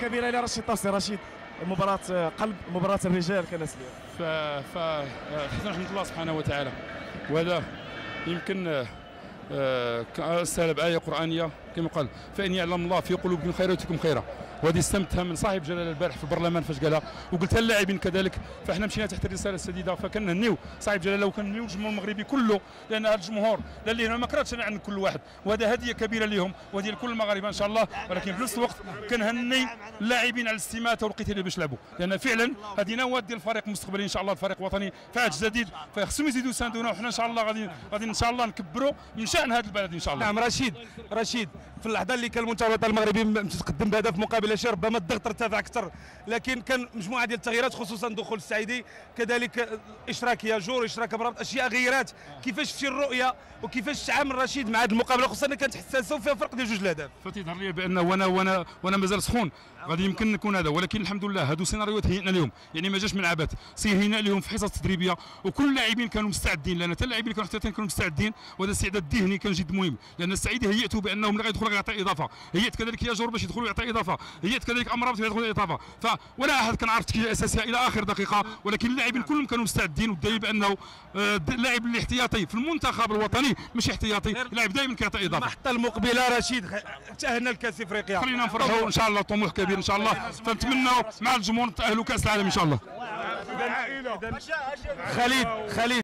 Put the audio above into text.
كبيرة إلى رشيد طاسي رشيد مباراة قلب مباراة الرجال كانت اليوم. ف ف نحمد الله سبحانه وتعالى. وهذا يمكن آه، آه، استهل بآية قرآنية. كما قال فإن يعلم الله في قلوبكم خيرا يؤتكم خيرا. وهذه استمتها من صاحب جلاله البارح في البرلمان فاش قالها وقلتها للاعبين كذلك. فإحنا مشينا تحت الرسالة السديدة فكنهنيو صاحب جلاله وكنهنيو الجمهور المغربي كله لأن هذا الجمهور اللي هنا ما كرهتش أنا عند كل واحد وهذا هدية كبيرة لهم وهذه لكل المغاربة إن شاء الله. ولكن في نفس الوقت كنهني اللاعبين على الاستماتة والوقيته اللي باش يلعبوا. لأن فعلا هذه نواه ديال الفريق المستقبلي إن شاء الله الفريق الوطني فاج جديد. فخصهم يزيدوا يساندونا وحنا إن شاء الله غادي غادي إن شاء الله نكبروا من شأن هذا البلد إن شاء الله. نعم رشيد رشيد. في اللحظه اللي كان المنتخب الوطني المغربي متقدم بهدف مقابل شيء ربما الضغط ارتفع أكثر. لكن كان مجموعة ديال التغييرات خصوصا دخول السعيدي كذلك إشراك ياجور إشراك مرابط أشياء غيرات. كيفاش شفتي الرؤية وكيفاش تعامل رشيد مع هذه المقابلة؟ خصوصا كانت حساسه وفيها فرق ديال جوج الأهداف. فتظهر لي بأن وأنا وأنا وأنا مازال سخون. غادي يمكن نكون هذا ولكن الحمد لله هادو سيناريوهات هيئنا لهم. يعني ما جاش من عبث سيهينا لهم في حصص تدريبية. وكل اللاعبين كانوا مستعدين لأن حتى اللاعبين اللي كانوا احتياطيين كانوا مستعدين وهذا استعداد ذهني كان جد مهم. لأن السعيدي هيئته بأنهم اللي غيدخل غيعطي إضافة. هيئت كذلك ياجور باش يدخل ويعطي إضافة. هيئت كذلك امرابط باش يدخل إضافة. ف ولا أحد كان عارف التكتيك الاساسيه إلى آخر دقيقة ولكن اللاعبين كلهم كانوا مستعدين والدليل بأنه آه، اللاعب الاحتياطي في المنتخب الوطني مش احتياطي اللاعب دائما كيعطي إضافة. المحطة المقبلة رشيد تأهلنا لكأس إفريقيا. خلينا نفرحوا إن شاء الله طموح كبير إن شاء الله. فنتمنوا مع الجمهور نتأهلوا كأس العالم إن شاء الله. خليد خليد